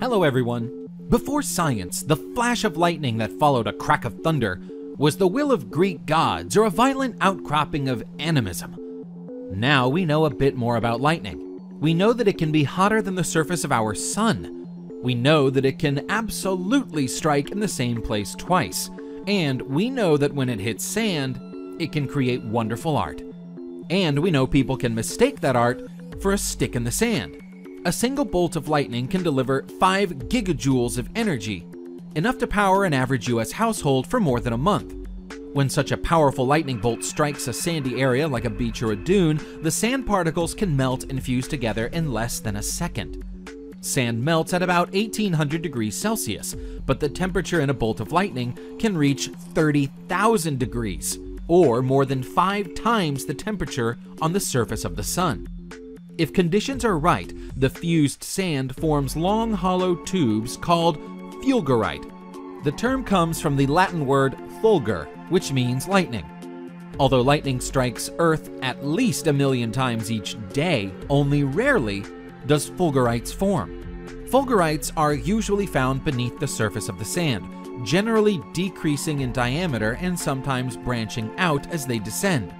Hello, everyone. Before science, the flash of lightning that followed a crack of thunder was the will of Greek gods or a violent outcropping of animism. Now we know a bit more about lightning. We know that it can be hotter than the surface of our sun. We know that it can absolutely strike in the same place twice. And we know that when it hits sand, it can create wonderful art. And we know people can mistake that art for a stick in the sand. A single bolt of lightning can deliver 5 gigajoules of energy, enough to power an average US household for more than a month. When such a powerful lightning bolt strikes a sandy area like a beach or a dune, the sand particles can melt and fuse together in less than a second. Sand melts at about 1800 degrees Celsius, but the temperature in a bolt of lightning can reach 30,000 degrees, or more than five times the temperature on the surface of the sun. If conditions are right, the fused sand forms long hollow tubes called fulgurite. The term comes from the Latin word fulgur, which means lightning. Although lightning strikes Earth at least a million times each day, only rarely does fulgurites form. Fulgurites are usually found beneath the surface of the sand, generally decreasing in diameter and sometimes branching out as they descend.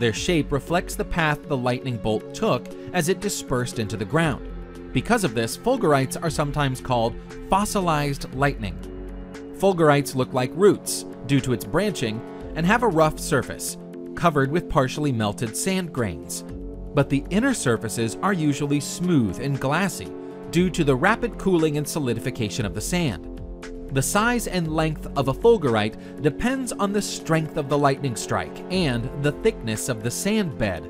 Their shape reflects the path the lightning bolt took as it dispersed into the ground. Because of this, fulgurites are sometimes called fossilized lightning. Fulgurites look like roots due to its branching and have a rough surface, covered with partially melted sand grains. But the inner surfaces are usually smooth and glassy due to the rapid cooling and solidification of the sand. The size and length of a fulgurite depends on the strength of the lightning strike and the thickness of the sand bed.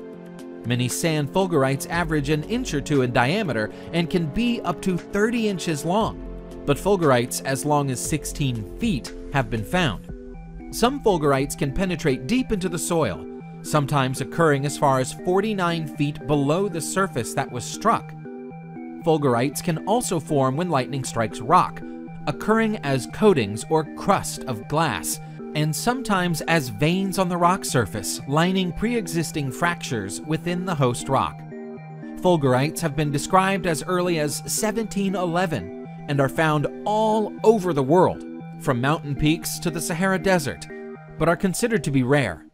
Many sand fulgurites average an inch or two in diameter and can be up to 30 inches long, but fulgurites as long as 16 feet have been found. Some fulgurites can penetrate deep into the soil, sometimes occurring as far as 49 feet below the surface that was struck. Fulgurites can also form when lightning strikes rock, occurring as coatings or crust of glass, and sometimes as veins on the rock surface, lining pre-existing fractures within the host rock. Fulgurites have been described as early as 1711 and are found all over the world, from mountain peaks to the Sahara Desert, but are considered to be rare.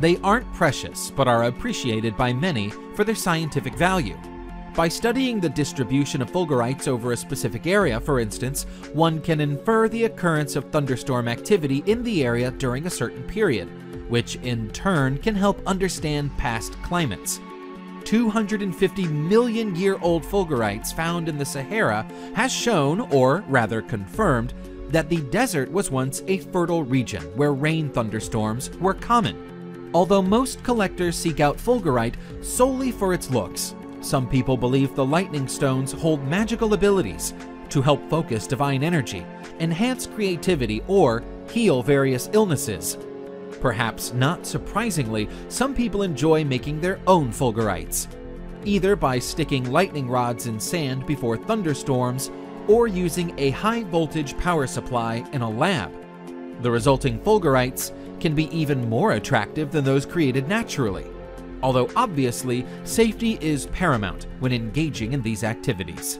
They aren't precious, but are appreciated by many for their scientific value. By studying the distribution of fulgurites over a specific area, for instance, one can infer the occurrence of thunderstorm activity in the area during a certain period, which in turn can help understand past climates. 250 million year old fulgurites found in the Sahara has shown, or rather confirmed, that the desert was once a fertile region where rain thunderstorms were common. Although most collectors seek out fulgurite solely for its looks, some people believe the lightning stones hold magical abilities to help focus divine energy, enhance creativity, or heal various illnesses. Perhaps not surprisingly, some people enjoy making their own fulgurites, either by sticking lightning rods in sand before thunderstorms or using a high voltage power supply in a lab. The resulting fulgurites can be even more attractive than those created naturally although obviously safety is paramount when engaging in these activities.